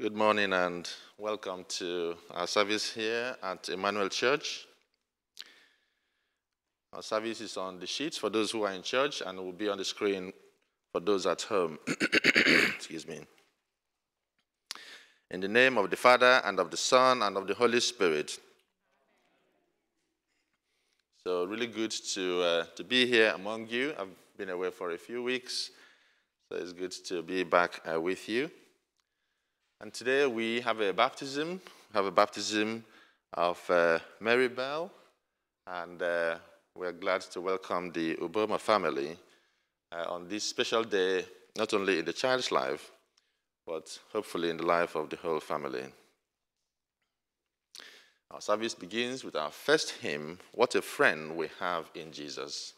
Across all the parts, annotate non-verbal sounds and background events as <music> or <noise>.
Good morning and welcome to our service here at Emmanuel Church. Our service is on the sheets for those who are in church and will be on the screen for those at home. <coughs> Excuse me. In the name of the Father and of the Son and of the Holy Spirit. So, really good to, uh, to be here among you. I've been away for a few weeks, so it's good to be back uh, with you. And today we have a baptism. We have a baptism of uh, Mirabelle, and uh, we're glad to welcome the Obama family uh, on this special day, not only in the child's life, but hopefully in the life of the whole family. Our service begins with our first hymn, What a Friend We Have in Jesus.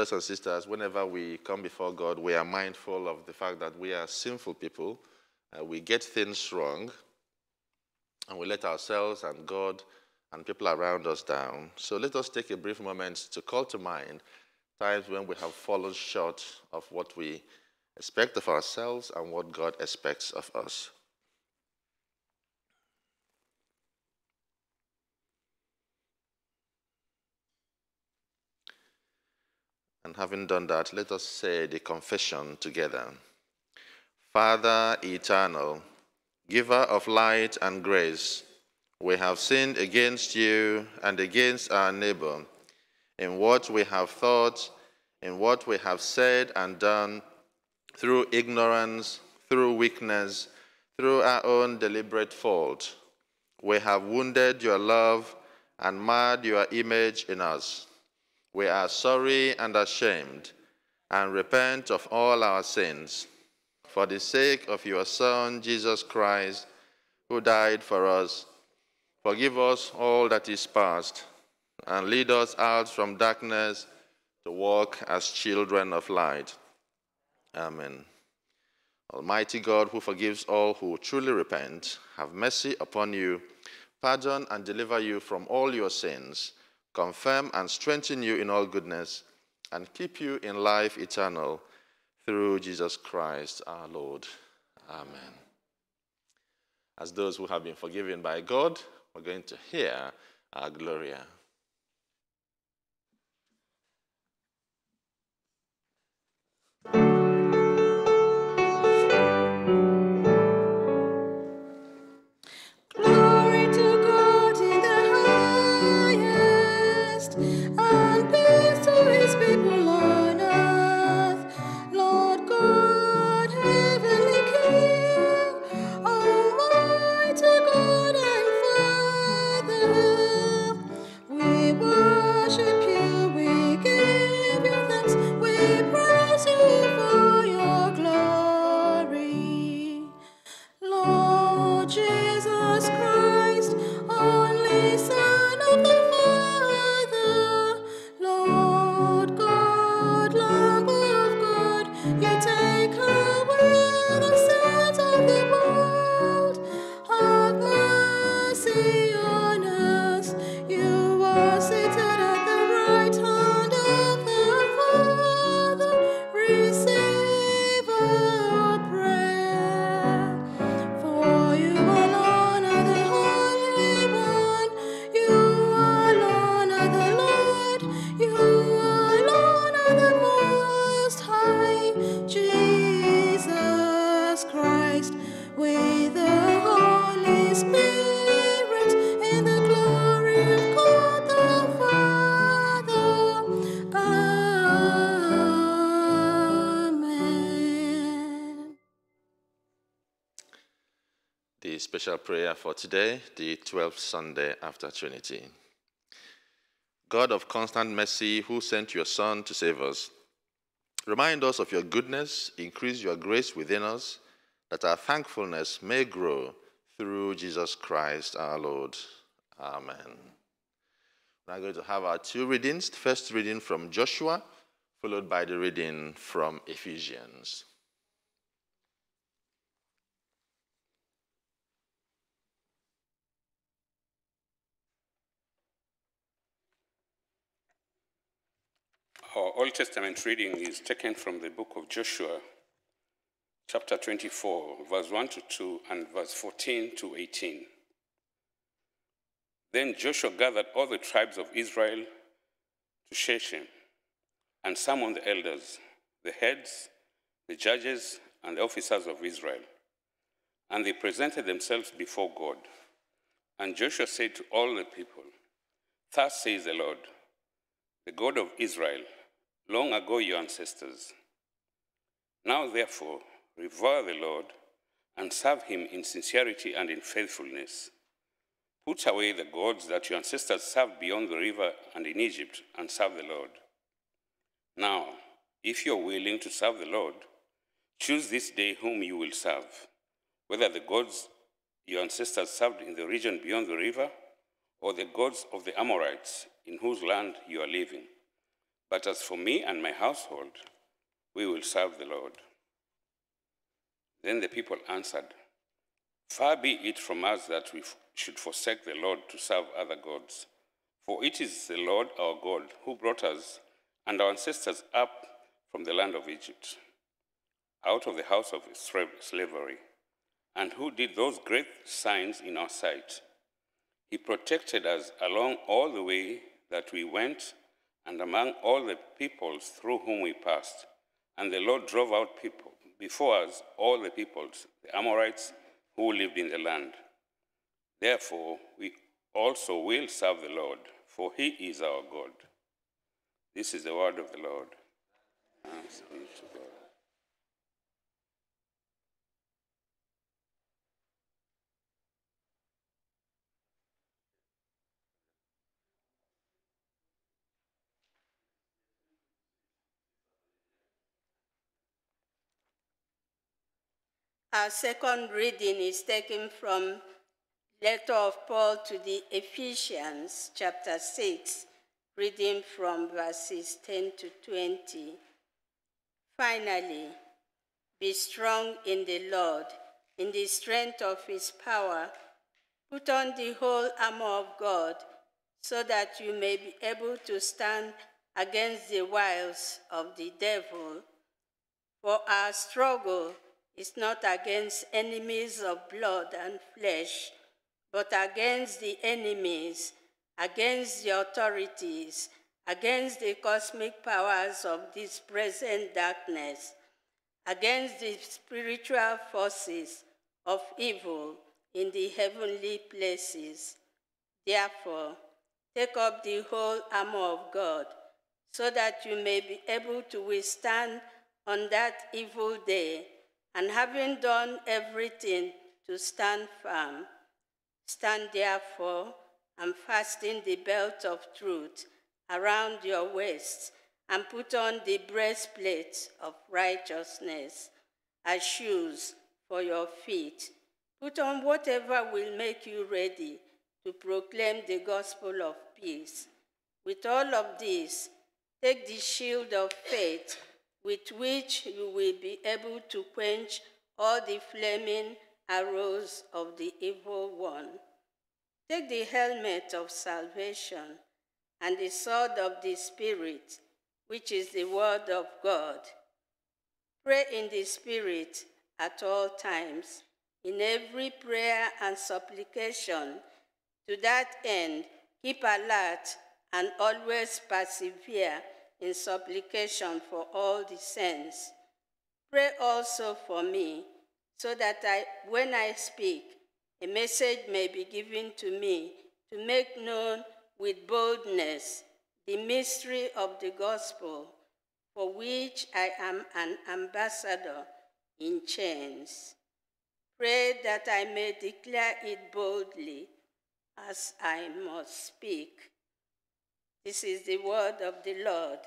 brothers and sisters, whenever we come before God, we are mindful of the fact that we are sinful people. Uh, we get things wrong, and we let ourselves and God and people around us down. So let us take a brief moment to call to mind times when we have fallen short of what we expect of ourselves and what God expects of us. And having done that, let us say the confession together. Father eternal, giver of light and grace, we have sinned against you and against our neighbor in what we have thought, in what we have said and done, through ignorance, through weakness, through our own deliberate fault. We have wounded your love and marred your image in us. We are sorry and ashamed and repent of all our sins for the sake of your Son, Jesus Christ, who died for us. Forgive us all that is past and lead us out from darkness to walk as children of light. Amen. Almighty God, who forgives all who truly repent, have mercy upon you, pardon and deliver you from all your sins confirm and strengthen you in all goodness, and keep you in life eternal through Jesus Christ our Lord. Amen. As those who have been forgiven by God, we're going to hear our Gloria. Prayer for today, the 12th Sunday after Trinity. God of constant mercy, who sent your Son to save us, remind us of your goodness, increase your grace within us, that our thankfulness may grow through Jesus Christ our Lord. Amen. We're going to have our two readings. The first reading from Joshua, followed by the reading from Ephesians. Our Old Testament reading is taken from the book of Joshua, chapter 24, verse 1 to 2, and verse 14 to 18. Then Joshua gathered all the tribes of Israel to Shechem and summoned the elders, the heads, the judges, and the officers of Israel. And they presented themselves before God. And Joshua said to all the people, Thus says the Lord, the God of Israel long ago your ancestors. Now, therefore, revere the Lord and serve him in sincerity and in faithfulness. Put away the gods that your ancestors served beyond the river and in Egypt and serve the Lord. Now, if you're willing to serve the Lord, choose this day whom you will serve, whether the gods your ancestors served in the region beyond the river or the gods of the Amorites in whose land you are living. But as for me and my household, we will serve the Lord. Then the people answered, Far be it from us that we should forsake the Lord to serve other gods. For it is the Lord our God who brought us and our ancestors up from the land of Egypt, out of the house of slavery, and who did those great signs in our sight. He protected us along all the way that we went and among all the peoples through whom we passed. And the Lord drove out people before us, all the peoples, the Amorites who lived in the land. Therefore, we also will serve the Lord, for he is our God. This is the word of the Lord. Thanks be to God. Our second reading is taken from letter of Paul to the Ephesians, chapter 6, reading from verses 10 to 20. Finally, be strong in the Lord, in the strength of his power. Put on the whole armor of God, so that you may be able to stand against the wiles of the devil. For our struggle is not against enemies of blood and flesh, but against the enemies, against the authorities, against the cosmic powers of this present darkness, against the spiritual forces of evil in the heavenly places. Therefore, take up the whole armor of God, so that you may be able to withstand on that evil day, and having done everything to stand firm, stand therefore and fasten the belt of truth around your waist, and put on the breastplate of righteousness as shoes for your feet. Put on whatever will make you ready to proclaim the gospel of peace. With all of this, take the shield of faith with which you will be able to quench all the flaming arrows of the evil one. Take the helmet of salvation and the sword of the Spirit, which is the word of God. Pray in the Spirit at all times, in every prayer and supplication. To that end, keep alert and always persevere in supplication for all the saints. Pray also for me, so that I, when I speak, a message may be given to me to make known with boldness the mystery of the gospel, for which I am an ambassador in chains. Pray that I may declare it boldly as I must speak. This is the word of the Lord.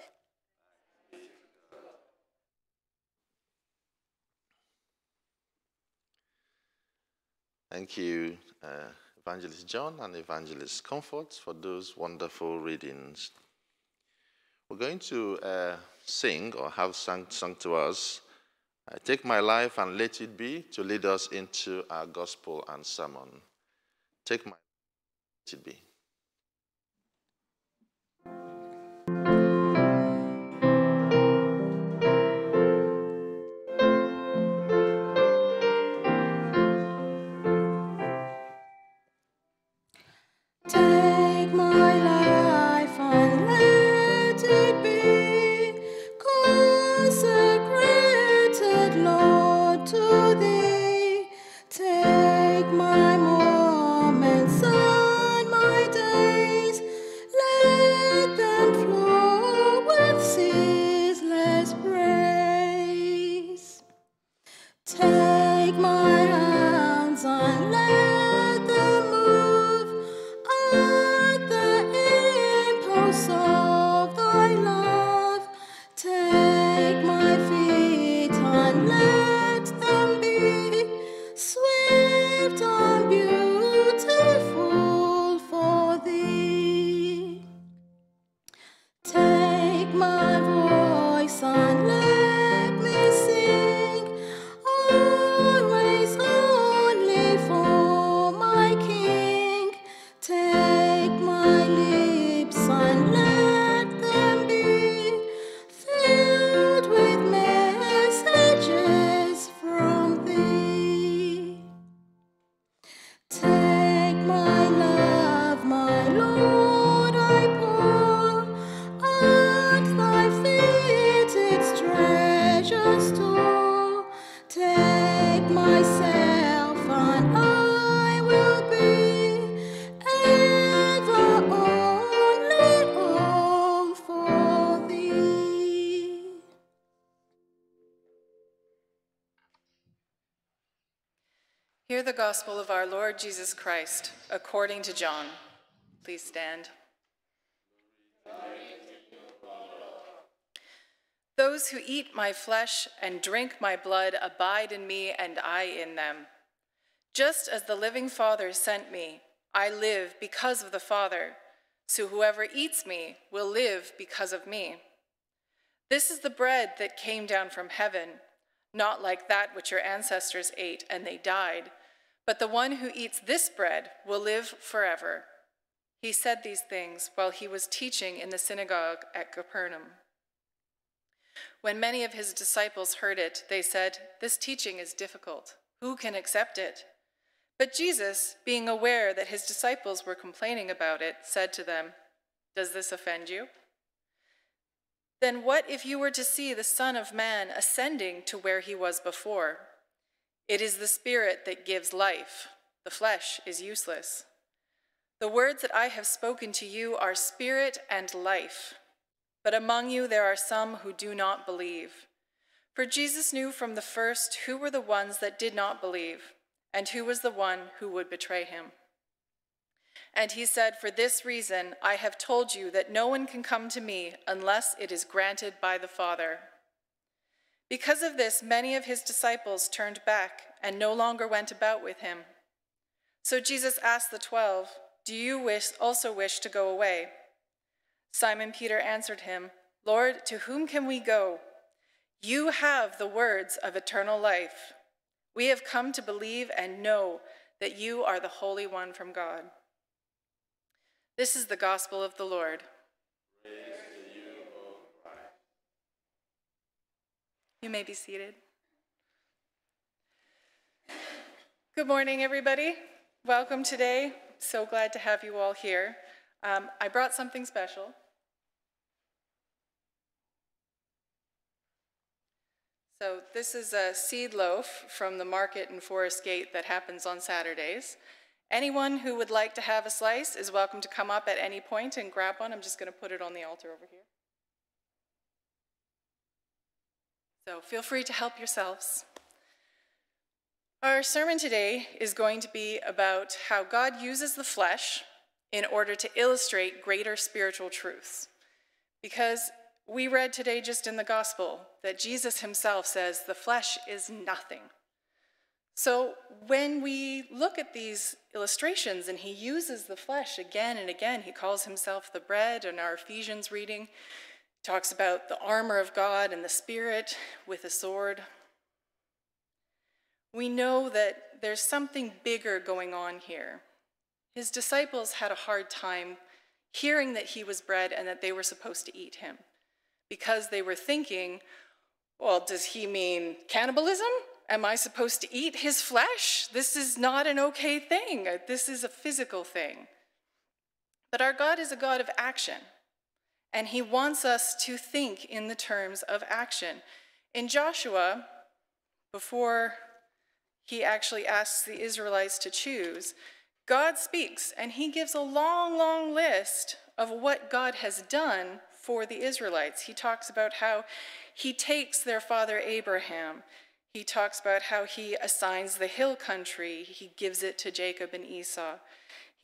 Thank you, uh, Evangelist John and Evangelist Comfort, for those wonderful readings. We're going to uh, sing or have sung, sung to us, uh, Take My Life and Let It Be, to lead us into our gospel and sermon. Take my let it be. Gospel of our Lord Jesus Christ according to John. Please stand. Those who eat my flesh and drink my blood abide in me and I in them. Just as the living Father sent me, I live because of the Father, so whoever eats me will live because of me. This is the bread that came down from heaven, not like that which your ancestors ate and they died, but the one who eats this bread will live forever. He said these things while he was teaching in the synagogue at Capernaum. When many of his disciples heard it, they said, This teaching is difficult. Who can accept it? But Jesus, being aware that his disciples were complaining about it, said to them, Does this offend you? Then what if you were to see the Son of Man ascending to where he was before? It is the Spirit that gives life, the flesh is useless. The words that I have spoken to you are spirit and life. But among you there are some who do not believe. For Jesus knew from the first who were the ones that did not believe, and who was the one who would betray him. And he said, For this reason I have told you that no one can come to me unless it is granted by the Father. Because of this, many of his disciples turned back and no longer went about with him. So Jesus asked the twelve, Do you wish, also wish to go away? Simon Peter answered him, Lord, to whom can we go? You have the words of eternal life. We have come to believe and know that you are the Holy One from God. This is the gospel of the Lord. You may be seated. Good morning, everybody. Welcome today. So glad to have you all here. Um, I brought something special. So this is a seed loaf from the market in Forest Gate that happens on Saturdays. Anyone who would like to have a slice is welcome to come up at any point and grab one. I'm just going to put it on the altar over here. So feel free to help yourselves. Our sermon today is going to be about how God uses the flesh in order to illustrate greater spiritual truths. Because we read today just in the gospel that Jesus himself says the flesh is nothing. So when we look at these illustrations and he uses the flesh again and again, he calls himself the bread in our Ephesians reading, talks about the armor of God and the spirit with a sword. We know that there's something bigger going on here. His disciples had a hard time hearing that he was bread and that they were supposed to eat him because they were thinking, well, does he mean cannibalism? Am I supposed to eat his flesh? This is not an okay thing. This is a physical thing. But our God is a God of action, and he wants us to think in the terms of action. In Joshua, before he actually asks the Israelites to choose, God speaks and he gives a long, long list of what God has done for the Israelites. He talks about how he takes their father Abraham. He talks about how he assigns the hill country, he gives it to Jacob and Esau.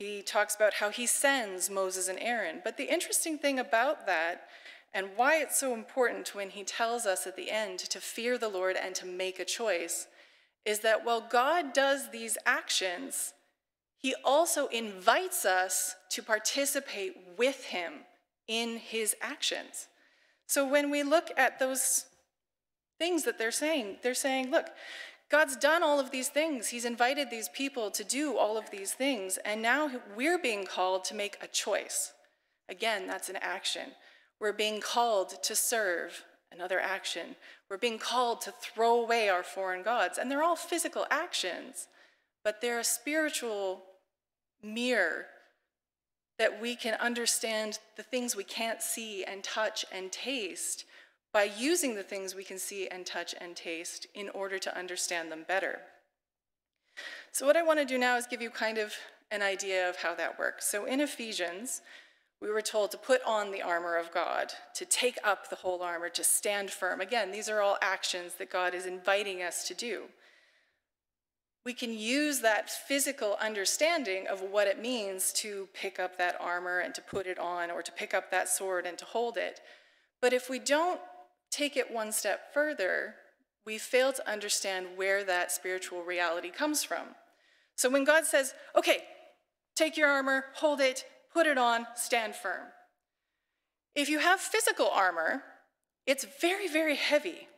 He talks about how he sends Moses and Aaron. But the interesting thing about that, and why it's so important when he tells us at the end to fear the Lord and to make a choice, is that while God does these actions, he also invites us to participate with him in his actions. So when we look at those things that they're saying, they're saying, look, God's done all of these things. He's invited these people to do all of these things, and now we're being called to make a choice. Again, that's an action. We're being called to serve, another action. We're being called to throw away our foreign gods, and they're all physical actions, but they're a spiritual mirror that we can understand the things we can't see and touch and taste by using the things we can see and touch and taste in order to understand them better. So, what I want to do now is give you kind of an idea of how that works. So, in Ephesians, we were told to put on the armor of God, to take up the whole armor, to stand firm. Again, these are all actions that God is inviting us to do we can use that physical understanding of what it means to pick up that armor and to put it on, or to pick up that sword and to hold it. But if we don't take it one step further, we fail to understand where that spiritual reality comes from. So when God says, okay, take your armor, hold it, put it on, stand firm. If you have physical armor, it's very, very heavy.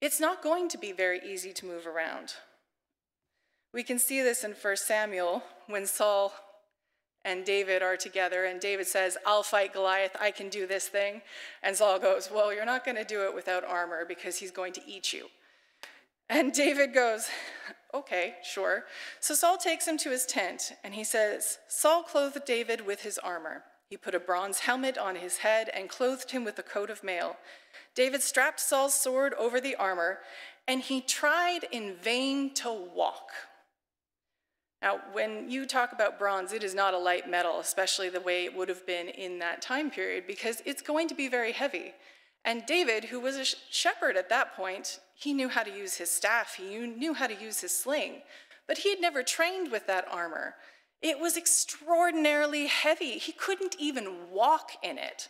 It's not going to be very easy to move around. We can see this in 1 Samuel when Saul and David are together, and David says, I'll fight Goliath, I can do this thing. And Saul goes, Well, you're not going to do it without armor because he's going to eat you. And David goes, Okay, sure. So Saul takes him to his tent, and he says, Saul clothed David with his armor. He put a bronze helmet on his head and clothed him with a coat of mail. David strapped Saul's sword over the armor, and he tried in vain to walk. Now, when you talk about bronze, it is not a light metal, especially the way it would have been in that time period, because it's going to be very heavy. And David, who was a shepherd at that point, he knew how to use his staff, he knew how to use his sling, but he had never trained with that armor. It was extraordinarily heavy. He couldn't even walk in it.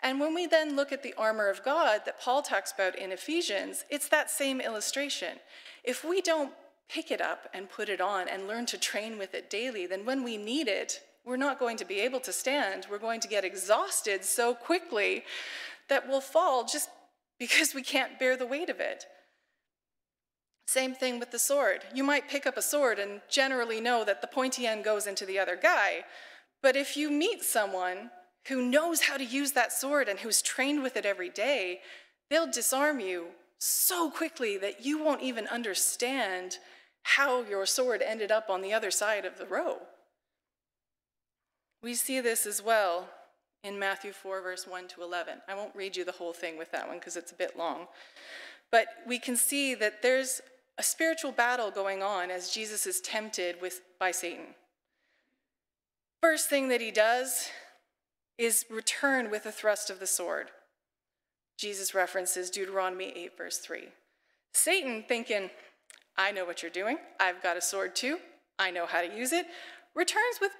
And when we then look at the armor of God that Paul talks about in Ephesians, it's that same illustration. If we don't pick it up and put it on and learn to train with it daily, then when we need it, we're not going to be able to stand. We're going to get exhausted so quickly that we'll fall just because we can't bear the weight of it. Same thing with the sword. You might pick up a sword and generally know that the pointy end goes into the other guy, but if you meet someone who knows how to use that sword and who's trained with it every day, they'll disarm you so quickly that you won't even understand how your sword ended up on the other side of the row. We see this as well in Matthew 4, verse 1 to 11. I won't read you the whole thing with that one because it's a bit long. But we can see that there's a spiritual battle going on as Jesus is tempted with, by Satan. First thing that he does is return with a thrust of the sword. Jesus references Deuteronomy 8, verse 3. Satan, thinking, I know what you're doing, I've got a sword too, I know how to use it, returns with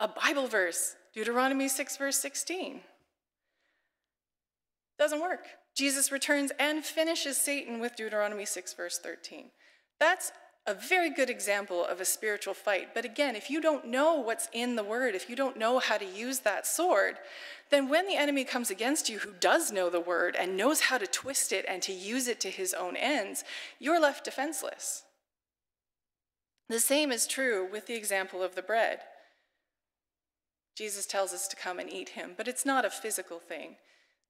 a Bible verse, Deuteronomy 6, verse 16. Doesn't work. Jesus returns and finishes Satan with Deuteronomy 6, verse 13. That's a very good example of a spiritual fight. But again, if you don't know what's in the word, if you don't know how to use that sword, then when the enemy comes against you who does know the word and knows how to twist it and to use it to his own ends, you're left defenseless. The same is true with the example of the bread. Jesus tells us to come and eat him, but it's not a physical thing.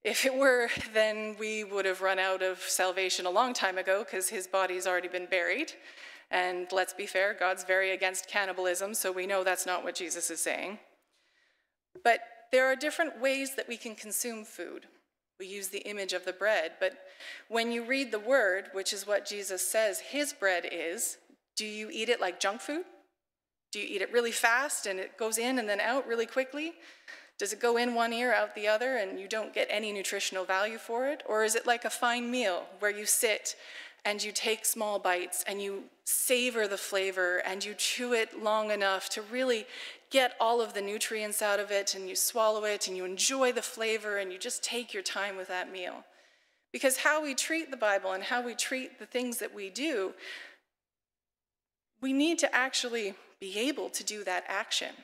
If it were, then we would have run out of salvation a long time ago because his body's already been buried. And let's be fair, God's very against cannibalism, so we know that's not what Jesus is saying. But there are different ways that we can consume food. We use the image of the bread, but when you read the word, which is what Jesus says his bread is, do you eat it like junk food? Do you eat it really fast and it goes in and then out really quickly? Does it go in one ear, out the other, and you don't get any nutritional value for it? Or is it like a fine meal where you sit and you take small bites and you savor the flavor and you chew it long enough to really get all of the nutrients out of it and you swallow it and you enjoy the flavor and you just take your time with that meal. Because how we treat the Bible and how we treat the things that we do, we need to actually be able to do that action.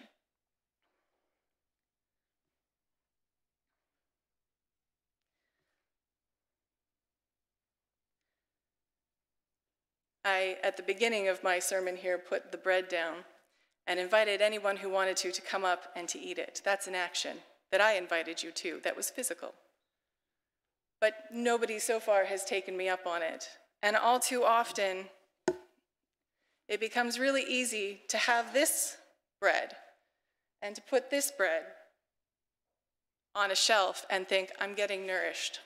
I, at the beginning of my sermon here, put the bread down and invited anyone who wanted to to come up and to eat it. That's an action that I invited you to, that was physical. But nobody so far has taken me up on it. And all too often, it becomes really easy to have this bread and to put this bread on a shelf and think, I'm getting nourished.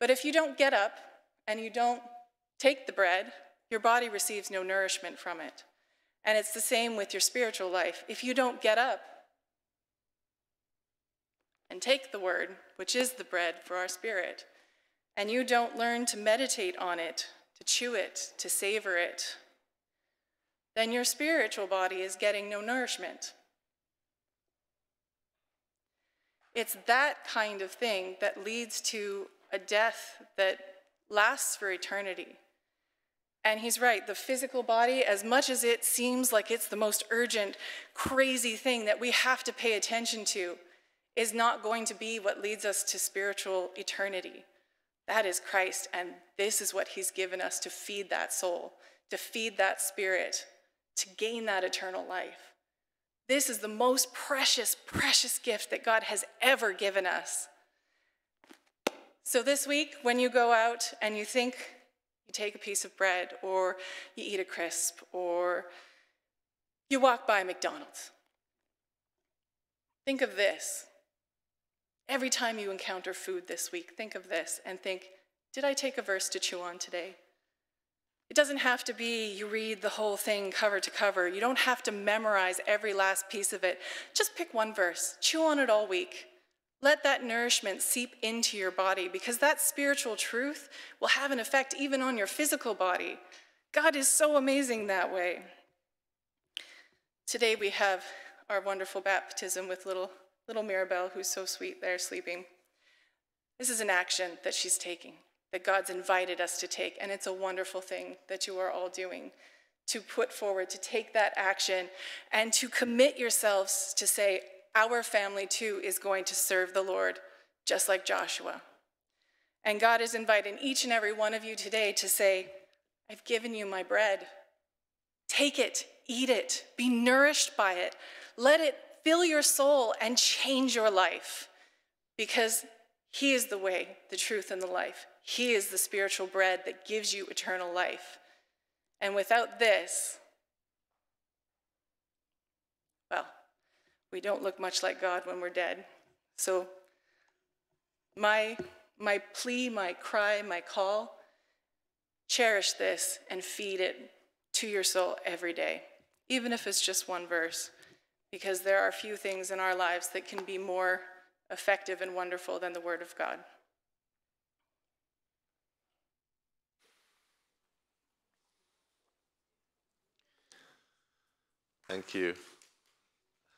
But if you don't get up and you don't Take the bread, your body receives no nourishment from it. And it's the same with your spiritual life. If you don't get up and take the word, which is the bread for our spirit, and you don't learn to meditate on it, to chew it, to savor it, then your spiritual body is getting no nourishment. It's that kind of thing that leads to a death that lasts for eternity. And he's right, the physical body, as much as it seems like it's the most urgent, crazy thing that we have to pay attention to, is not going to be what leads us to spiritual eternity. That is Christ, and this is what he's given us to feed that soul, to feed that spirit, to gain that eternal life. This is the most precious, precious gift that God has ever given us. So this week, when you go out and you think you take a piece of bread or you eat a crisp or you walk by McDonald's, think of this. Every time you encounter food this week, think of this and think, did I take a verse to chew on today? It doesn't have to be you read the whole thing cover to cover. You don't have to memorize every last piece of it. Just pick one verse, chew on it all week. Let that nourishment seep into your body because that spiritual truth will have an effect even on your physical body. God is so amazing that way. Today we have our wonderful baptism with little, little Mirabelle, who's so sweet there sleeping. This is an action that she's taking that God's invited us to take. And it's a wonderful thing that you are all doing to put forward, to take that action, and to commit yourselves to say, Our family too is going to serve the Lord, just like Joshua. And God is inviting each and every one of you today to say, I've given you my bread. Take it, eat it, be nourished by it. Let it fill your soul and change your life because He is the way, the truth, and the life. He is the spiritual bread that gives you eternal life. And without this, well, we don't look much like God when we're dead. So, my, my plea, my cry, my call, cherish this and feed it to your soul every day, even if it's just one verse, because there are few things in our lives that can be more effective and wonderful than the Word of God. Thank you.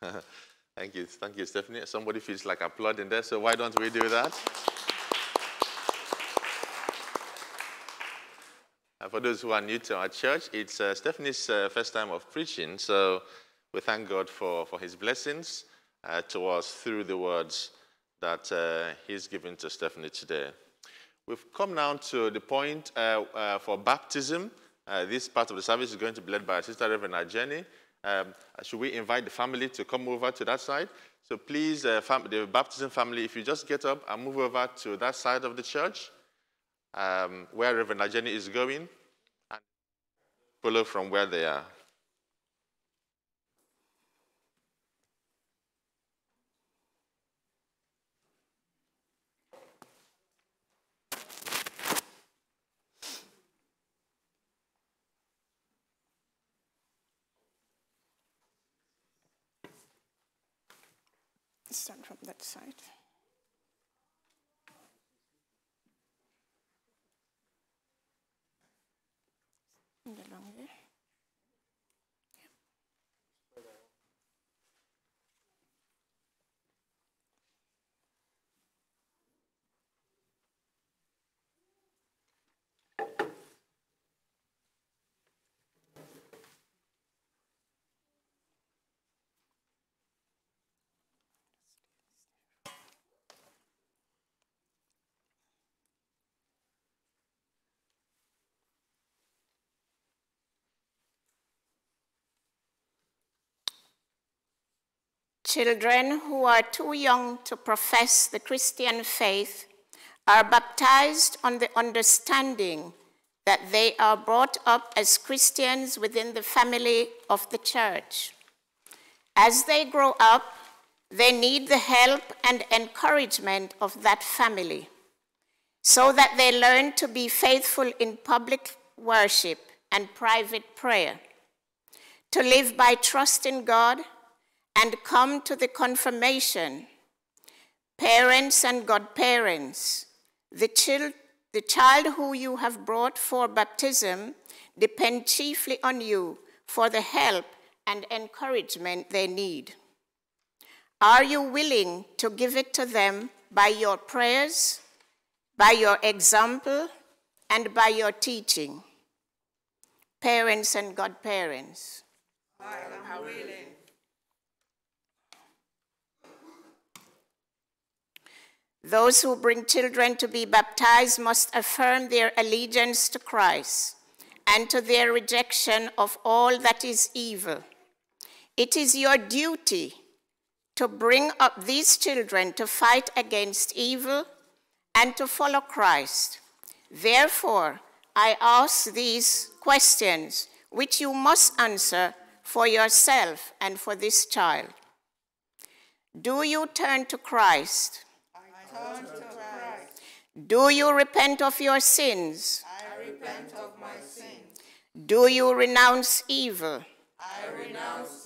<laughs> Thank you. Thank you, Stephanie. Somebody feels like applauding there, so why don't we do that? Uh, for those who are new to our church, it's uh, Stephanie's uh, first time of preaching, so we thank God for, for his blessings uh, to us through the words that uh, he's given to Stephanie today. We've come now to the point for baptism. this part of the service is going to be led by Sister Reverend Jenny. Um, should we invite the family to come over to that side? So please, uh, the baptism family, if you just get up and move over to that side of the church, um, where Reverend Ajeni is going, and follow from where they are. Start from that side. Along there. Children who are too young to profess the Christian faith are baptized on the understanding that they are brought up as Christians within the family of the church. As they grow up, they need the help and encouragement of that family so that they learn to be faithful in public worship and private prayer, to live by trust in God and come to the confirmation, parents and godparents, the, chil- the child who you have brought for baptism depend chiefly on you for the help and encouragement they need. Are you willing to give it to them by your prayers, by your example, and by your teaching? Parents and godparents. I am willing. Those who bring children to be baptized must affirm their allegiance to Christ and to their rejection of all that is evil. It is your duty to bring up these children to fight against evil and to follow Christ. Therefore, I ask these questions, which you must answer for yourself and for this child. Do you turn to Christ? I turn to Christ. Do you repent of your sins? I repent of my sins. Do you renounce evil? I renounce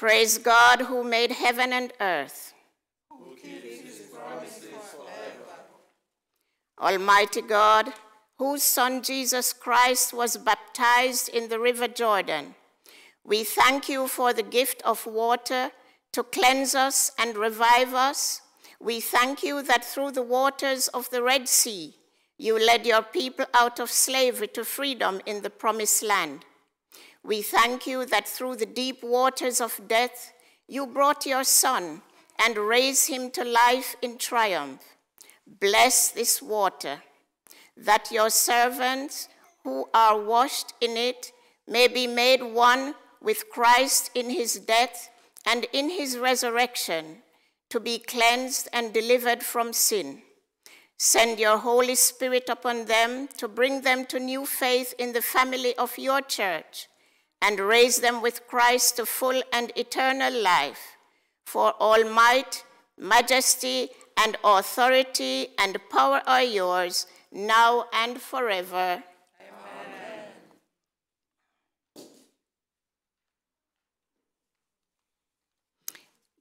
Praise God who made heaven and earth. Almighty God, whose Son Jesus Christ was baptized in the river Jordan, we thank you for the gift of water to cleanse us and revive us. We thank you that through the waters of the Red Sea, you led your people out of slavery to freedom in the promised land. We thank you that through the deep waters of death, you brought your Son and raised him to life in triumph. Bless this water, that your servants who are washed in it may be made one with Christ in his death and in his resurrection, to be cleansed and delivered from sin. Send your Holy Spirit upon them to bring them to new faith in the family of your church and raise them with Christ to full and eternal life. For all might, majesty, and authority and power are yours, now and forever. Amen.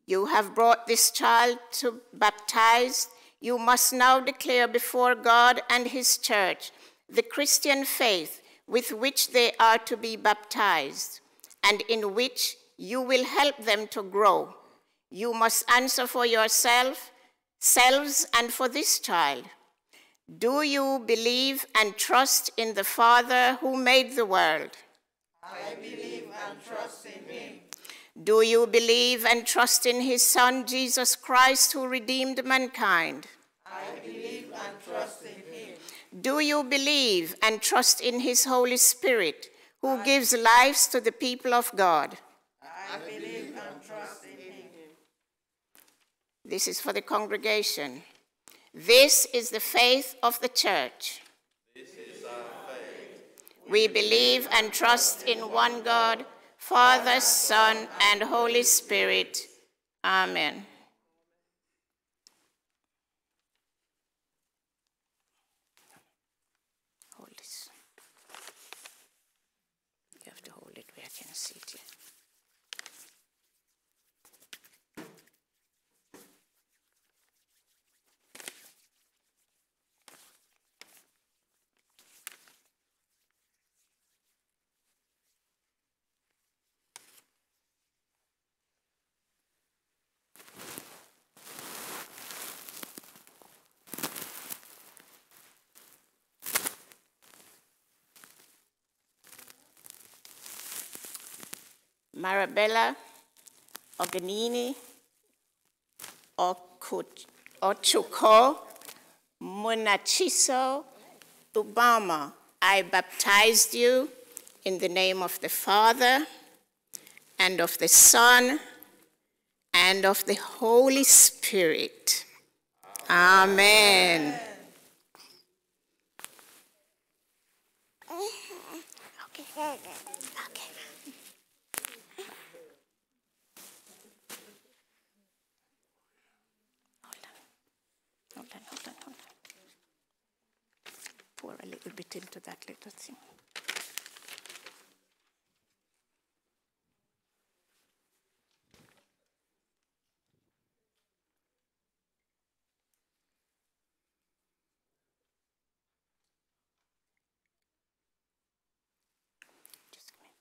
You have brought this child to baptize. You must now declare before God and his church the Christian faith with which they are to be baptized, and in which you will help them to grow. You must answer for yourself, selves, and for this child. Do you believe and trust in the Father who made the world? I believe and trust in him. Do you believe and trust in his Son, Jesus Christ, who redeemed mankind? I believe and trust. Do you believe and trust in his Holy Spirit, who gives lives to the people of God? I believe and trust in him. This is for the congregation. This is the faith of the church. We believe and trust in one God, Father, Son, and Holy Spirit. Amen. Hold this. You have to hold it where I can see it. yeah. Marabella Oganini Ochuko Munachiso Ubama. I baptized you in the name of the Father and of the Son and of the Holy Spirit. Amen. Okay. Hold on. Hold on, hold on, hold on. Pour a little bit into that little thing. Just come here.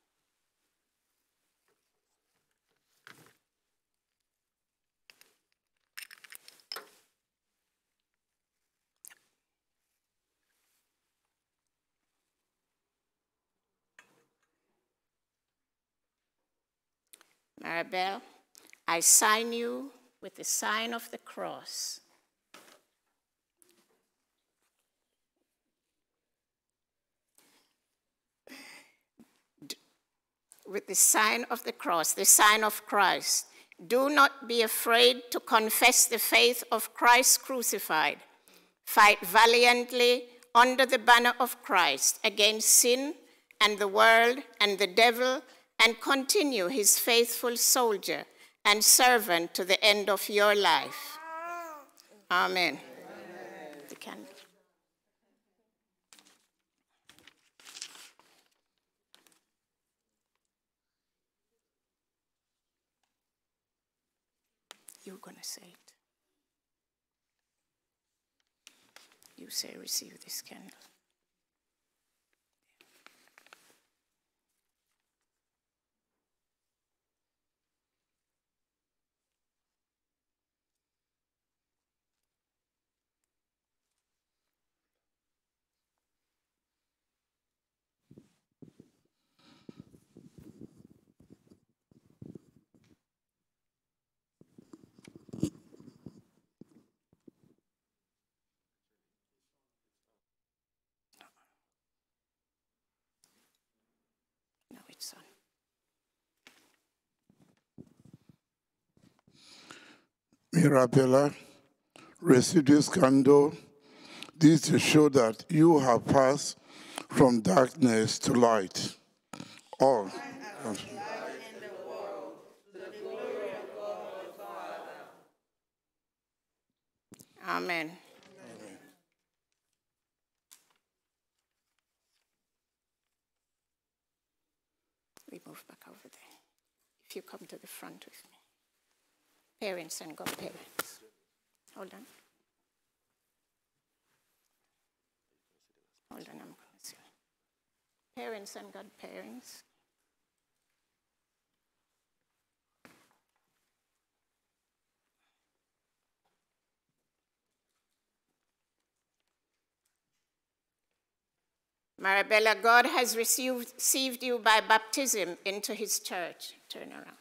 Maribel, I sign you with the sign of the cross. With the sign of the cross, the sign of Christ. Do not be afraid to confess the faith of Christ crucified. Fight valiantly under the banner of Christ against sin and the world and the devil, and continue his faithful soldier and servant to the end of your life. Amen. The candle. You're going to say it. You say, receive this candle. No, it's on. Mirabella, receive this candle. This to show that you have passed from darkness to light. All. Amen. We move back over there. If you come to the front with me. Parents and godparents. Hold on. Hold on, I'm going to see. Parents and godparents. Marabella, God has received, received you by baptism into his church. Turn around.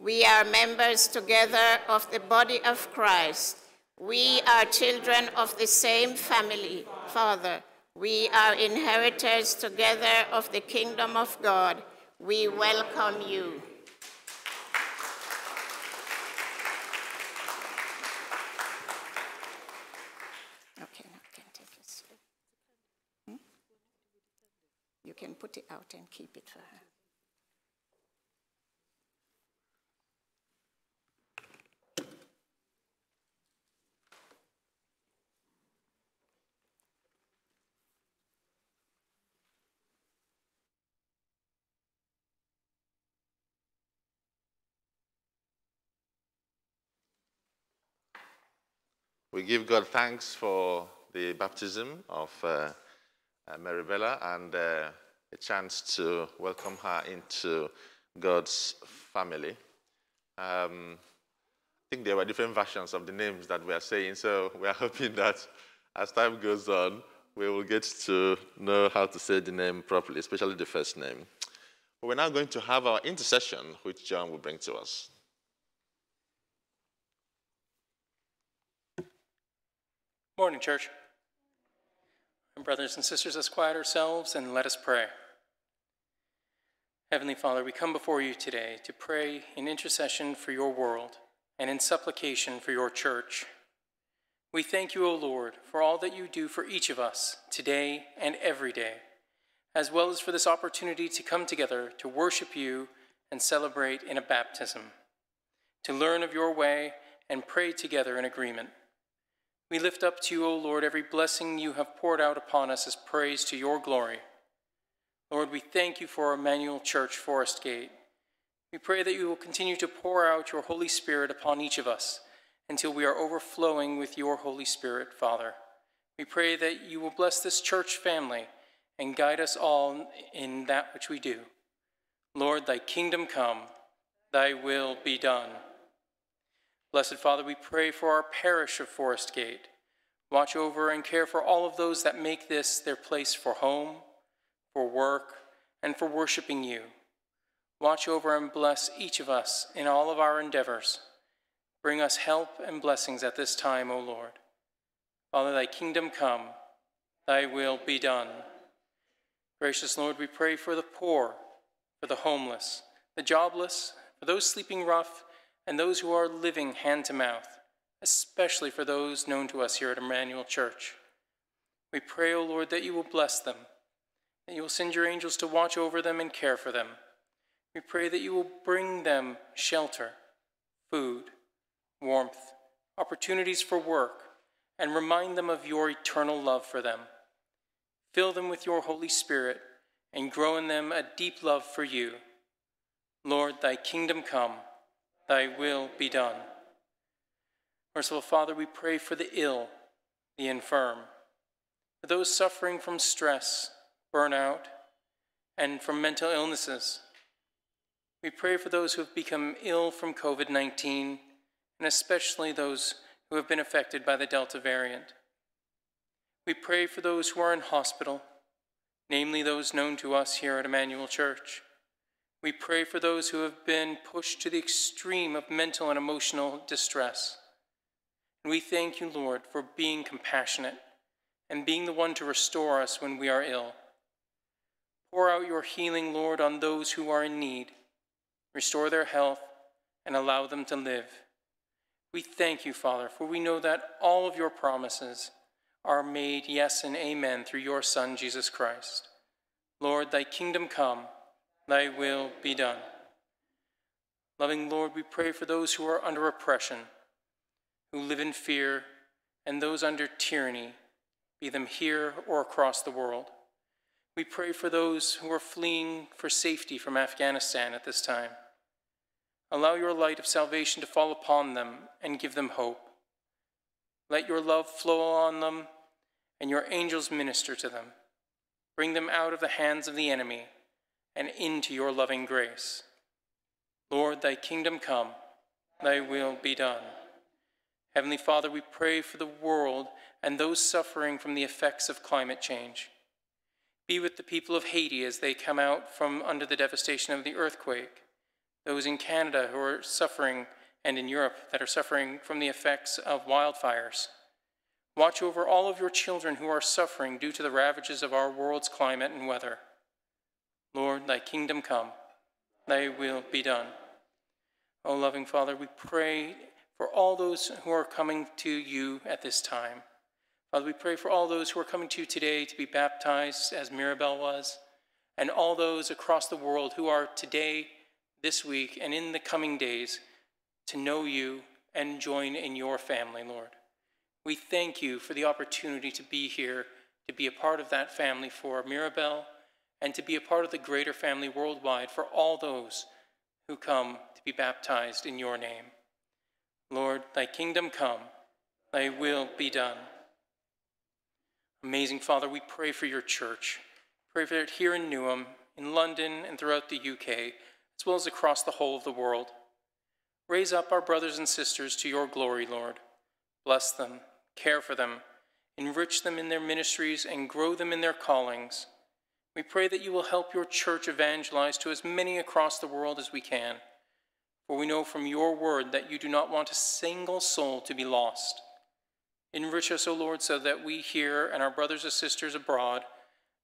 We are members together of the body of Christ. We are children of the same family, Father. We are inheritors together of the kingdom of God. We welcome you. Okay, now you can take it slow. Hmm? You can put it out and keep it for her. We give God thanks for the baptism of uh, uh, Maribella and uh, a chance to welcome her into God's family. Um, I think there were different versions of the names that we are saying, so we are <laughs> hoping that as time goes on, we will get to know how to say the name properly, especially the first name. We're now going to have our intercession, which John will bring to us. Morning, church. And brothers and sisters, let's quiet ourselves and let us pray. Heavenly Father, we come before you today to pray in intercession for your world and in supplication for your church. We thank you, O Lord, for all that you do for each of us today and every day, as well as for this opportunity to come together to worship you and celebrate in a baptism, to learn of your way and pray together in agreement. We lift up to you, O Lord, every blessing you have poured out upon us as praise to your glory. Lord, we thank you for Emmanuel Church, Forest Gate. We pray that you will continue to pour out your Holy Spirit upon each of us until we are overflowing with your Holy Spirit, Father. We pray that you will bless this church family and guide us all in that which we do. Lord, thy kingdom come, thy will be done. Blessed Father, we pray for our parish of Forest Gate. Watch over and care for all of those that make this their place for home, for work, and for worshiping you. Watch over and bless each of us in all of our endeavors. Bring us help and blessings at this time, O Lord. Father, thy kingdom come, thy will be done. Gracious Lord, we pray for the poor, for the homeless, the jobless, for those sleeping rough, and those who are living hand to mouth, especially for those known to us here at Emmanuel Church. We pray, O Lord, that you will bless them, you will send your angels to watch over them and care for them. We pray that you will bring them shelter, food, warmth, opportunities for work, and remind them of your eternal love for them. Fill them with your Holy Spirit and grow in them a deep love for you. Lord, thy kingdom come, thy will be done. Merciful Father, we pray for the ill, the infirm, for those suffering from stress, burnout, and from mental illnesses. We pray for those who have become ill from COVID 19, and especially those who have been affected by the Delta variant. We pray for those who are in hospital, namely those known to us here at Emmanuel Church. We pray for those who have been pushed to the extreme of mental and emotional distress. And we thank you, Lord, for being compassionate and being the one to restore us when we are ill. Pour out your healing, Lord, on those who are in need. Restore their health and allow them to live. We thank you, Father, for we know that all of your promises are made yes and amen through your Son, Jesus Christ. Lord, thy kingdom come, thy will be done. Loving Lord, we pray for those who are under oppression, who live in fear, and those under tyranny, be them here or across the world. We pray for those who are fleeing for safety from Afghanistan at this time. Allow your light of salvation to fall upon them and give them hope. Let your love flow on them and your angels minister to them. Bring them out of the hands of the enemy and into your loving grace. Lord, thy kingdom come, thy will be done. Heavenly Father, we pray for the world and those suffering from the effects of climate change. Be with the people of Haiti as they come out from under the devastation of the earthquake, those in Canada who are suffering, and in Europe that are suffering from the effects of wildfires. Watch over all of your children who are suffering due to the ravages of our world's climate and weather. Lord, thy kingdom come, thy will be done. O loving Father, we pray for all those who are coming to you at this time. Father, we pray for all those who are coming to you today to be baptized, as Mirabel was, and all those across the world who are today, this week, and in the coming days to know you and join in your family, Lord. We thank you for the opportunity to be here, to be a part of that family for Mirabel, and to be a part of the greater family worldwide for all those who come to be baptized in your name. Lord, thy kingdom come, thy will be done Amazing Father, we pray for your church. Pray for it here in Newham, in London, and throughout the UK, as well as across the whole of the world. Raise up our brothers and sisters to your glory, Lord. Bless them, care for them, enrich them in their ministries, and grow them in their callings. We pray that you will help your church evangelize to as many across the world as we can. For we know from your word that you do not want a single soul to be lost. Enrich us, O Lord, so that we here and our brothers and sisters abroad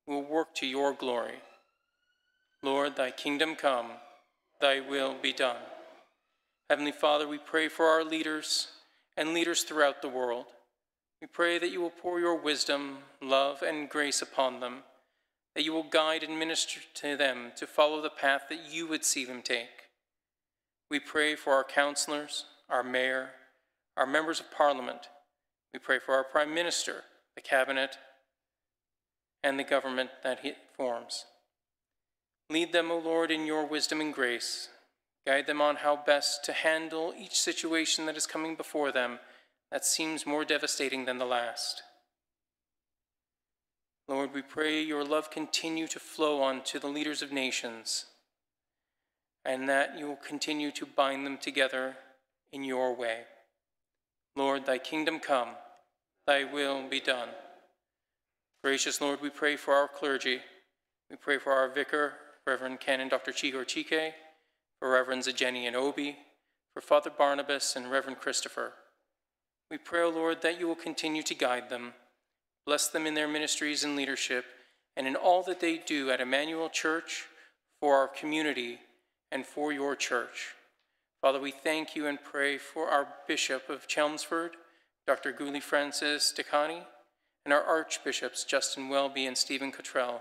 will work to your glory. Lord, thy kingdom come, thy will be done. Heavenly Father, we pray for our leaders and leaders throughout the world. We pray that you will pour your wisdom, love, and grace upon them, that you will guide and minister to them to follow the path that you would see them take. We pray for our counselors, our mayor, our members of parliament, we pray for our Prime Minister, the Cabinet, and the government that he forms. Lead them, O Lord, in your wisdom and grace. Guide them on how best to handle each situation that is coming before them that seems more devastating than the last. Lord, we pray your love continue to flow on to the leaders of nations, and that you will continue to bind them together in your way. Lord, thy kingdom come, thy will be done. Gracious Lord, we pray for our clergy. We pray for our vicar Reverend Canon Dr. Chigor Chike, for Reverends Jenny and Obi, for Father Barnabas and Reverend Christopher. We pray, O Lord, that you will continue to guide them, bless them in their ministries and leadership, and in all that they do at Emmanuel Church, for our community, and for your church. Father, we thank you and pray for our Bishop of Chelmsford, Dr. Guli Francis Dehqani, and our Archbishops, Justin Welby and Stephen Cottrell.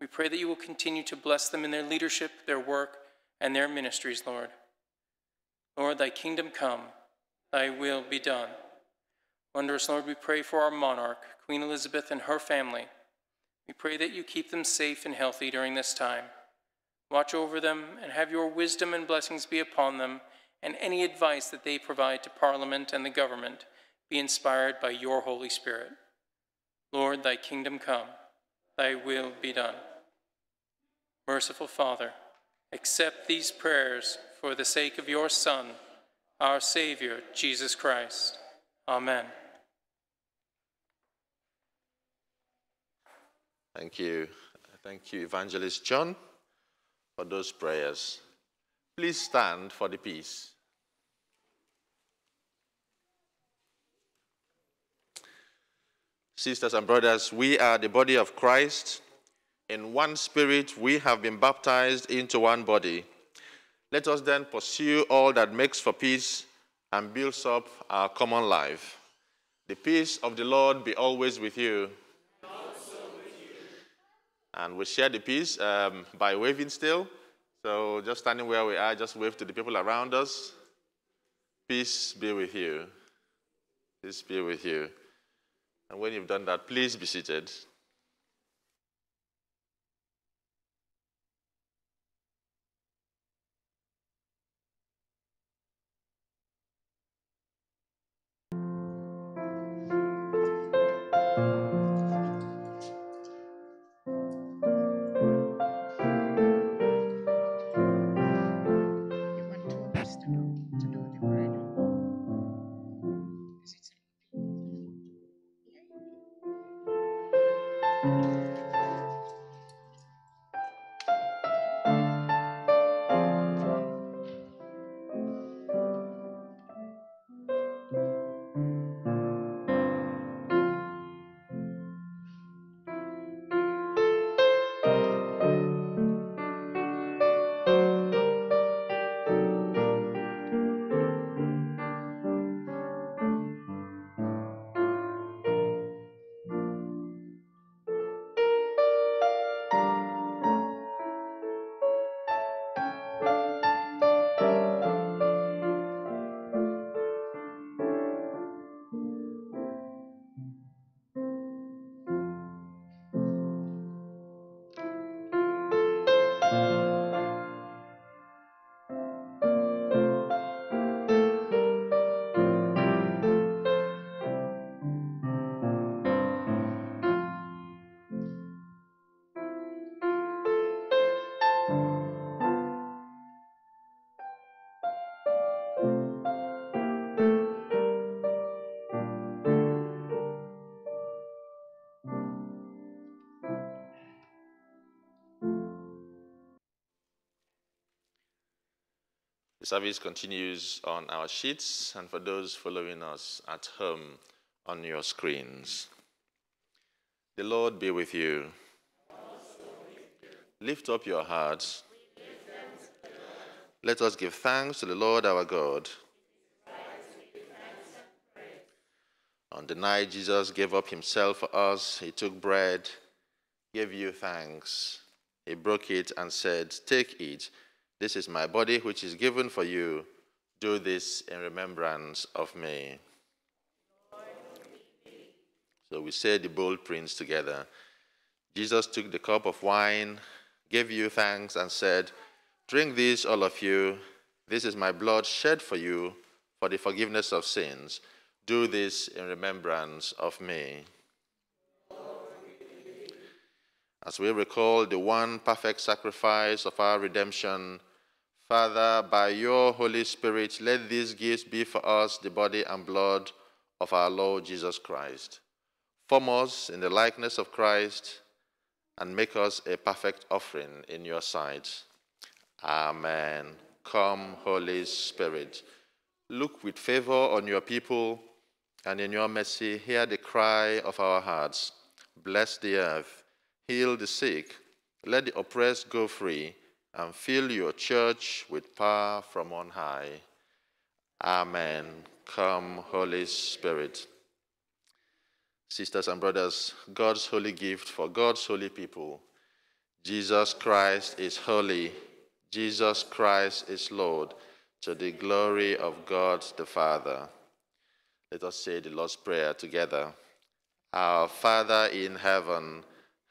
We pray that you will continue to bless them in their leadership, their work, and their ministries, Lord. Lord, thy kingdom come, thy will be done. Wondrous Lord, we pray for our monarch, Queen Elizabeth, and her family. We pray that you keep them safe and healthy during this time. Watch over them and have your wisdom and blessings be upon them, and any advice that they provide to Parliament and the government be inspired by your Holy Spirit. Lord, thy kingdom come, thy will be done. Merciful Father, accept these prayers for the sake of your Son, our Savior, Jesus Christ. Amen. Thank you. Thank you, Evangelist John, for those prayers. Please stand for the peace. Sisters and brothers, we are the body of Christ. In one spirit, we have been baptized into one body. Let us then pursue all that makes for peace and builds up our common life. The peace of the Lord be always with you. And we share the peace um, by waving still. So just standing where we are, just wave to the people around us. Peace be with you. Peace be with you. And when you've done that, please be seated. The service continues on our sheets and for those following us at home on your screens. The Lord be with you. Lift up your hearts. Let us give thanks to the Lord our God. On the night Jesus gave up himself for us, he took bread, gave you thanks. He broke it and said, Take it. This is my body, which is given for you. Do this in remembrance of me. So we say the bold prince together. Jesus took the cup of wine, gave you thanks, and said, Drink this, all of you. This is my blood shed for you for the forgiveness of sins. Do this in remembrance of me. As we recall the one perfect sacrifice of our redemption, Father, by your Holy Spirit, let these gifts be for us the body and blood of our Lord Jesus Christ. Form us in the likeness of Christ and make us a perfect offering in your sight. Amen. Come, Holy Spirit. Look with favor on your people, and in your mercy, hear the cry of our hearts. Bless the earth, heal the sick, let the oppressed go free, and fill your church with power from on high. Amen. Come, Holy Spirit. Sisters and brothers, God's holy gift for God's holy people. Jesus Christ is holy. Jesus Christ is Lord, to the glory of God the Father. Let us say the Lord's Prayer together. Our Father in heaven,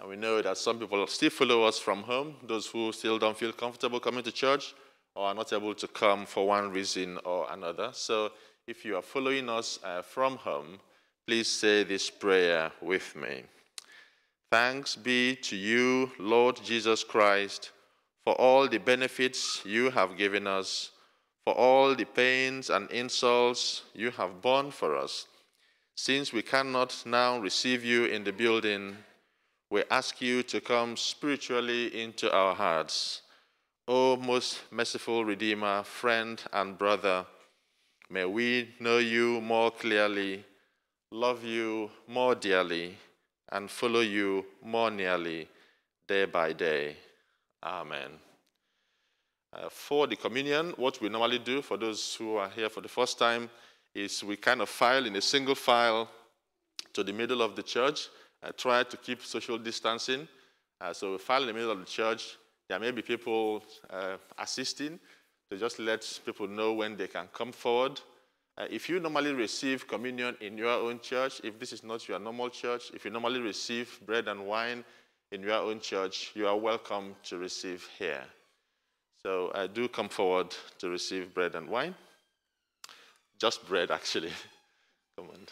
And we know that some people still follow us from home, those who still don't feel comfortable coming to church or are not able to come for one reason or another. So if you are following us uh, from home, please say this prayer with me. Thanks be to you, Lord Jesus Christ, for all the benefits you have given us, for all the pains and insults you have borne for us. Since we cannot now receive you in the building, we ask you to come spiritually into our hearts. O most merciful Redeemer, friend, and brother, may we know you more clearly, love you more dearly, and follow you more nearly day by day. Amen. Uh, for the communion, what we normally do for those who are here for the first time is we kind of file in a single file to the middle of the church, uh, try to keep social distancing. Uh, so we file in the middle of the church. There may be people uh, assisting to just let people know when they can come forward. Uh, if you normally receive communion in your own church, if this is not your normal church, if you normally receive bread and wine in your own church, you are welcome to receive here. So I do come forward to receive bread and wine. Just bread, actually. <laughs> come on.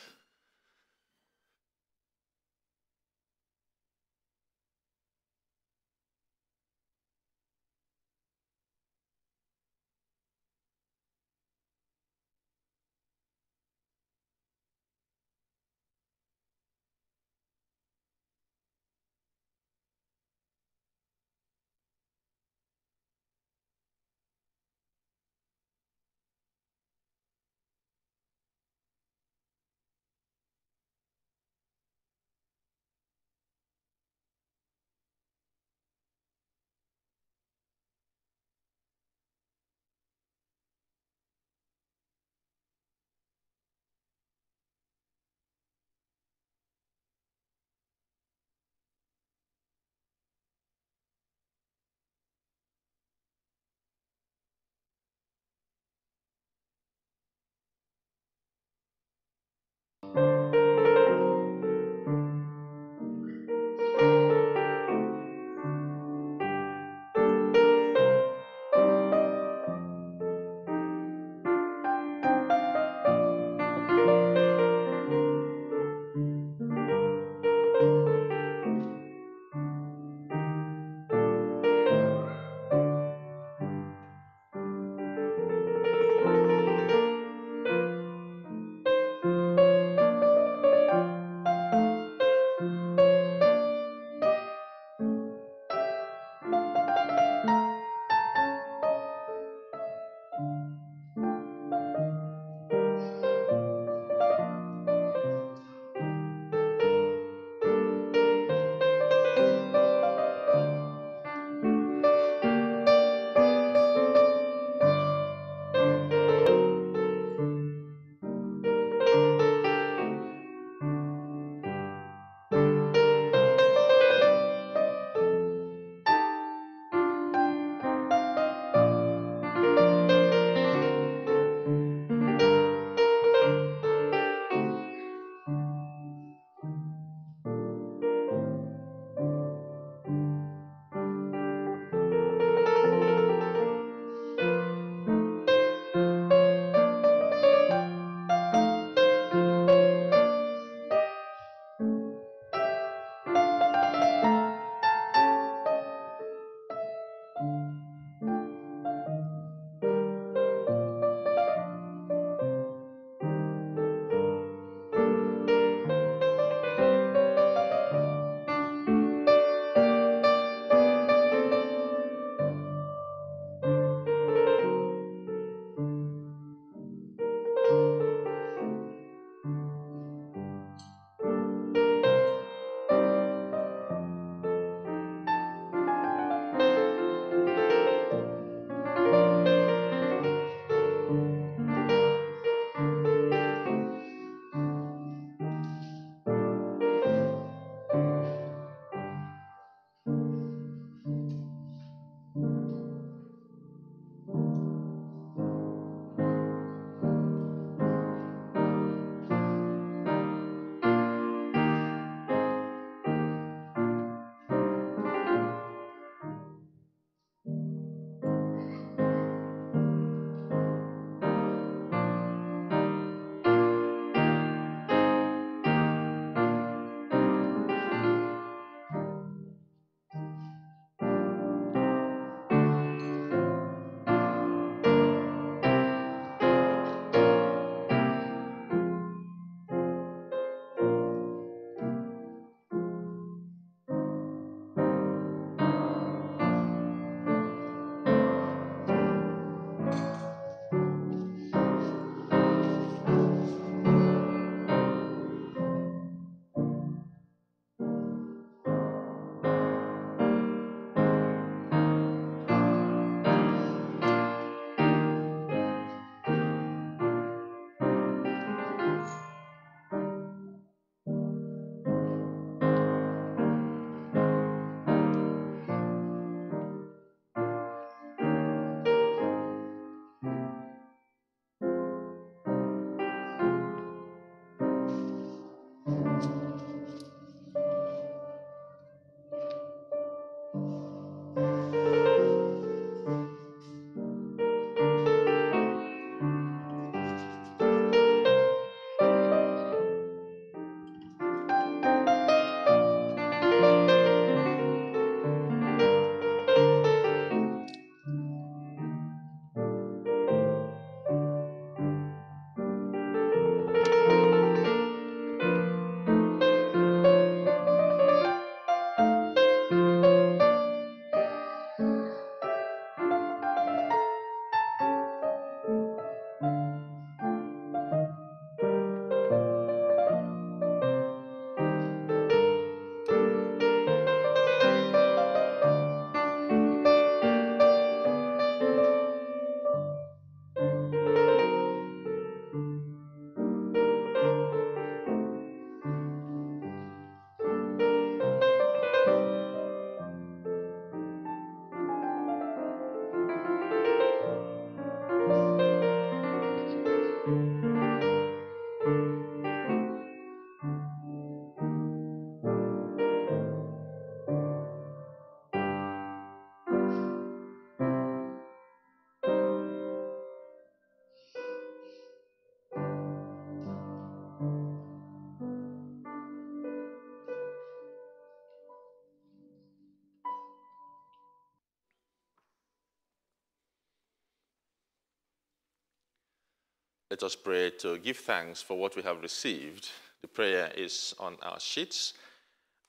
Let us pray to give thanks for what we have received. The prayer is on our sheets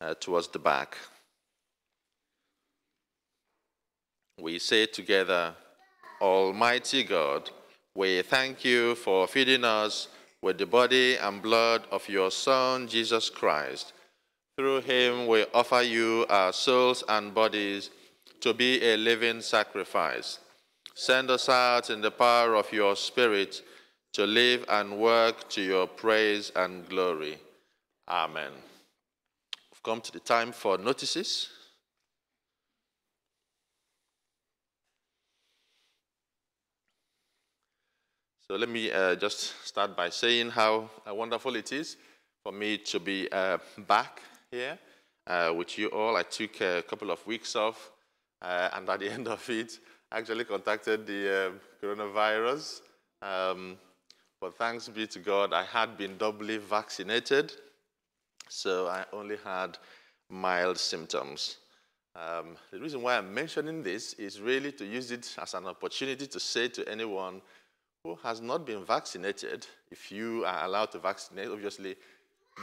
uh, towards the back. We say together, Almighty God, we thank you for feeding us with the body and blood of your Son, Jesus Christ. Through him, we offer you our souls and bodies to be a living sacrifice. Send us out in the power of your Spirit to live and work to your praise and glory. Amen. We've come to the time for notices. So let me uh, just start by saying how uh, wonderful it is for me to be uh, back here uh, with you all. I took a couple of weeks off, uh, and at the <laughs> end of it, I actually contacted the um, coronavirus. Um, but thanks be to God, I had been doubly vaccinated, so I only had mild symptoms. Um, the reason why I'm mentioning this is really to use it as an opportunity to say to anyone who has not been vaccinated, if you are allowed to vaccinate, obviously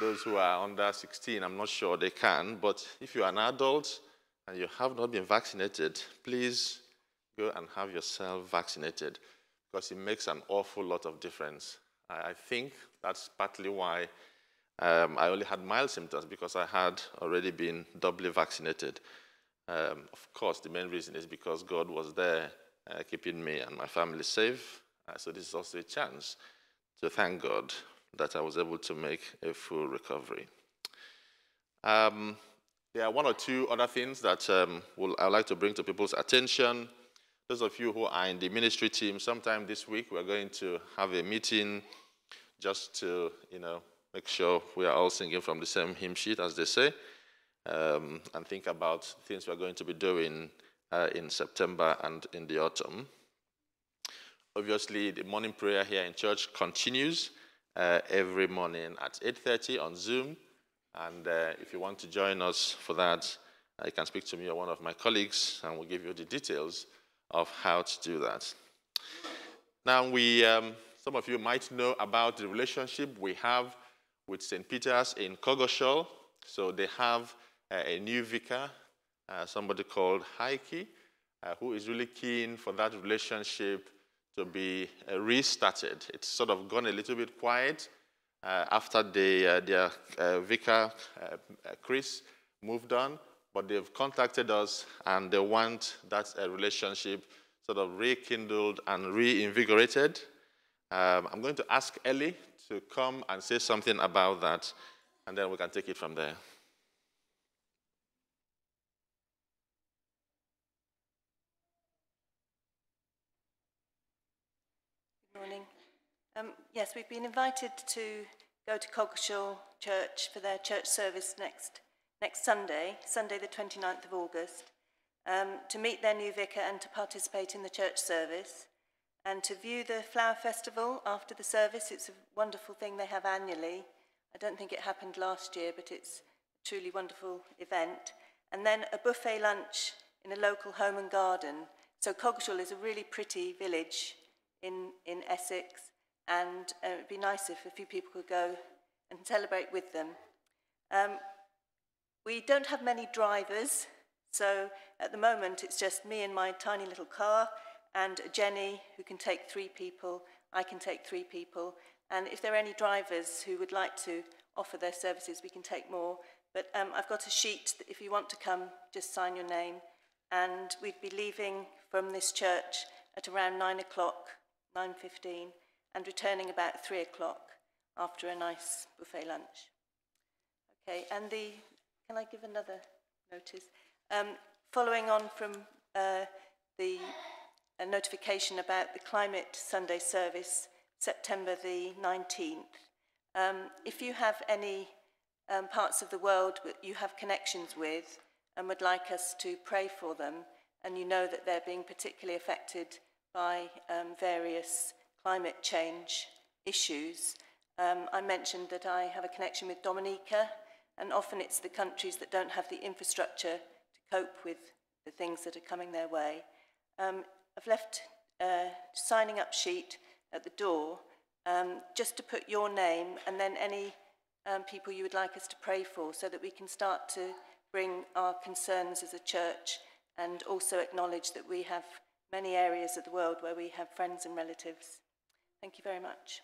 those who are under 16, I'm not sure they can, but if you are an adult and you have not been vaccinated, please go and have yourself vaccinated because it makes an awful lot of difference. I, I think that's partly why um, I only had mild symptoms because I had already been doubly vaccinated. Um, of course, the main reason is because God was there uh, keeping me and my family safe. Uh, so this is also a chance to thank God that I was able to make a full recovery. Um, there are one or two other things that um, will, I'd like to bring to people's attention. Those of you who are in the ministry team, sometime this week we're going to have a meeting just to, you know, make sure we are all singing from the same hymn sheet, as they say, um, and think about things we're going to be doing uh, in September and in the autumn. Obviously, the morning prayer here in church continues uh, every morning at 8.30 on Zoom. And uh, if you want to join us for that, uh, you can speak to me or one of my colleagues, and we'll give you the details of how to do that. Now, we, um, some of you might know about the relationship we have with St. Peter's in Coggeshall. So they have uh, a new vicar, uh, somebody called Heike, uh, who is really keen for that relationship to be uh, restarted. It's sort of gone a little bit quiet uh, after the, uh, their vicar, Chris, moved on, but they've contacted us and they want that relationship sort of rekindled and reinvigorated. Um, I'm going to ask Ellie to come and say something about that, and then we can take it from there. Good morning. Um, yes, we've been invited to go to Coggeshall Church for their church service next, next Sunday, Sunday the 29th of August, um, to meet their new vicar and to participate in the church service and to view the flower festival after the service. It's a wonderful thing they have annually. I don't think it happened last year, but it's a truly wonderful event. And then a buffet lunch in a local home and garden. So Coggeshall is a really pretty village in, in Essex, and uh, it'd be nice if a few people could go and celebrate with them. Um, we don't have many drivers, so at the moment it's just me and my tiny little car, and Jenny, who can take three people, I can take three people, and if there are any drivers who would like to offer their services, we can take more. But um, I've got a sheet that if you want to come, just sign your name. And we'd be leaving from this church at around nine o'clock 9.15 and returning about 3 o'clock after a nice buffet lunch. Okay, and the, can I give another notice? Um, following on from uh, the notification about the Climate Sunday service, September the 19th, um, if you have any um, parts of the world that you have connections with and would like us to pray for them, and you know that they're being particularly affected by um, various climate change issues. Um, I mentioned that I have a connection with Dominica, and often it's the countries that don't have the infrastructure to cope with the things that are coming their way. Um, I've left a signing up sheet at the door, um, just to put your name and then any um, people you would like us to pray for so that we can start to bring our concerns as a church and also acknowledge that we have many areas of the world where we have friends and relatives. Thank you very much.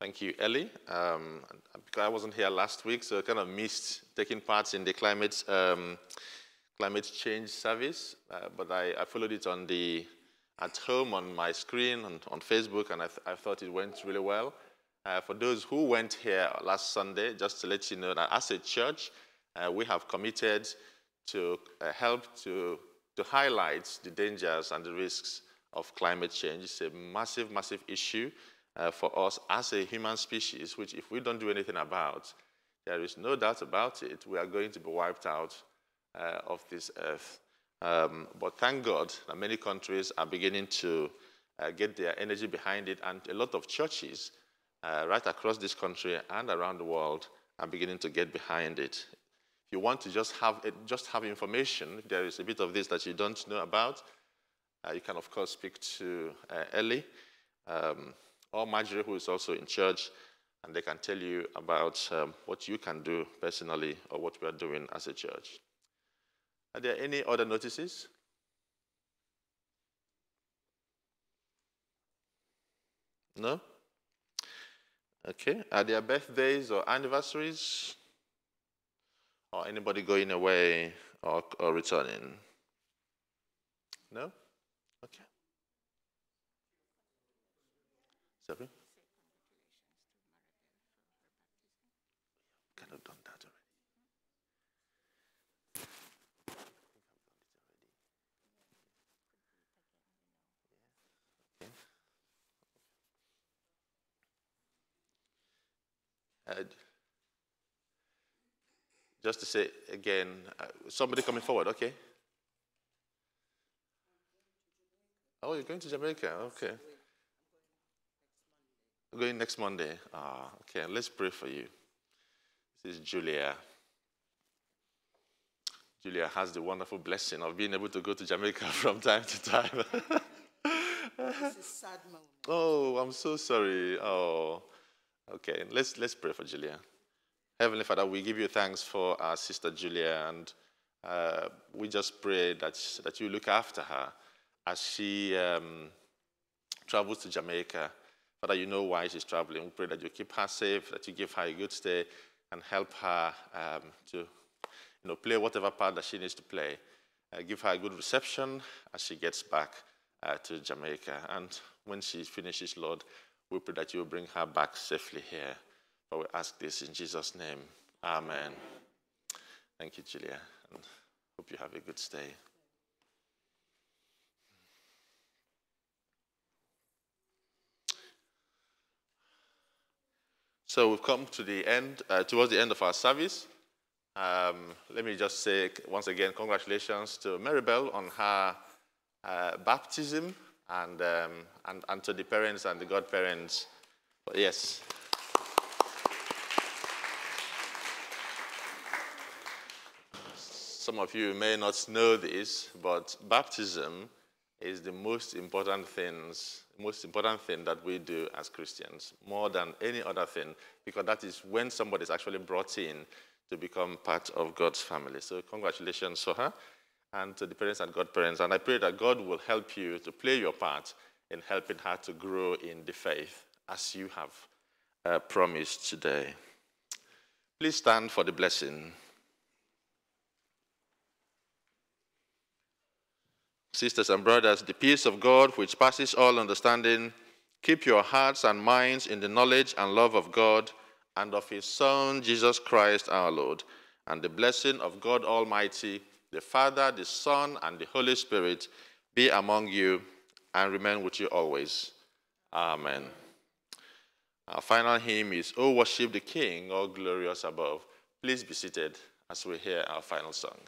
Thank you, Ellie. Um, because I wasn't here last week, so I kind of missed taking part in the climate um, climate change service. Uh, but I, I, followed it on the at home on my screen on, on Facebook, and I, th I, thought it went really well. Uh, for those who went here last Sunday, just to let you know that as a church, uh, we have committed to uh, help to to highlight the dangers and the risks of climate change. It's a massive, massive issue uh, for us as a human species, which if we don't do anything about, there is no doubt about it, we are going to be wiped out uh, of this earth. Um, but thank God that many countries are beginning to uh, get their energy behind it, and a lot of churches uh, right across this country and around the world are beginning to get behind it. If you want to just have, it, just have information, there is a bit of this that you don't know about, uh, you can, of course, speak to uh, Ellie. Um, or Marjorie, who is also in church, and they can tell you about um, what you can do personally or what we are doing as a church. Are there any other notices? No? Okay. Are there birthdays or anniversaries? Or anybody going away or, or returning? No? Okay. Sorry? Kind of done that already. Uh, just to say again, uh, somebody coming forward, okay? Oh, you're going to Jamaica, okay. Going next Monday. Ah, okay. Let's pray for you. This is Julia. Julia has the wonderful blessing of being able to go to Jamaica <laughs> from time to time. this is sad moment. Oh, I'm so sorry. Oh, okay. Let's let's pray for Julia. Heavenly Father, we give you thanks for our sister Julia, and uh, we just pray that that you look after her as she um, travels to Jamaica Father, you know why she's traveling. We pray that you keep her safe, that you give her a good stay, and help her um, to you know, play whatever part that she needs to play. Uh, give her a good reception as she gets back uh, to Jamaica. And when she finishes, Lord, we pray that you will bring her back safely here. But we ask this in Jesus' name. Amen. Thank you, Julia, and hope you have a good stay. So we've come to the end, uh, towards the end of our service. Um, let me just say once again, congratulations to Mirabelle on her uh, baptism and, um, and, and to the parents and the godparents. But yes. Some of you may not know this, but baptism is the most important things, most important thing that we do as Christians, more than any other thing, because that is when somebody is actually brought in to become part of God's family. So congratulations to her and to the parents and godparents. And I pray that God will help you to play your part in helping her to grow in the faith as you have uh, promised today. Please stand for the blessing. Sisters and brothers, the peace of God, which passes all understanding, keep your hearts and minds in the knowledge and love of God and of his Son, Jesus Christ our Lord. And the blessing of God Almighty, the Father, the Son, and the Holy Spirit be among you and remain with you always. Amen. Our final hymn is, O worship the King, all glorious above. Please be seated as we hear our final song.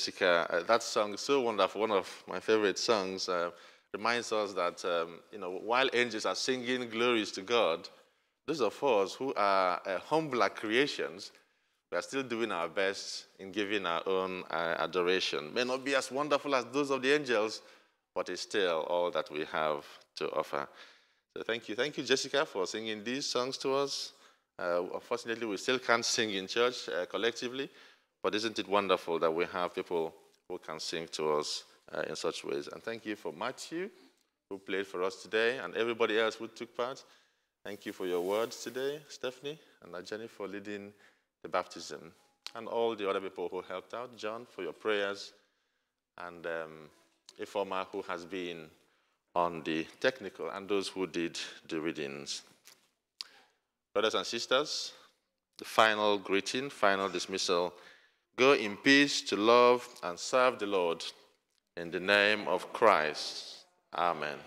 Jessica. Uh, that song is so wonderful. One of my favorite songs uh, reminds us that um, you know while angels are singing glories to God, those of us who are uh, humbler creations, we are still doing our best in giving our own uh, adoration. May not be as wonderful as those of the angels, but it's still all that we have to offer. So thank you, thank you, Jessica, for singing these songs to us. Uh, unfortunately, we still can't sing in church uh, collectively. But isn't it wonderful that we have people who can sing to us uh, in such ways? And thank you for Matthew, who played for us today, and everybody else who took part. Thank you for your words today, Stephanie, and Jenny for leading the baptism, and all the other people who helped out. John, for your prayers, and um, Ifoma, who has been on the technical, and those who did the readings. Brothers and sisters, the final greeting, final dismissal. Go in peace to love and serve the Lord in the name of Christ. Amen.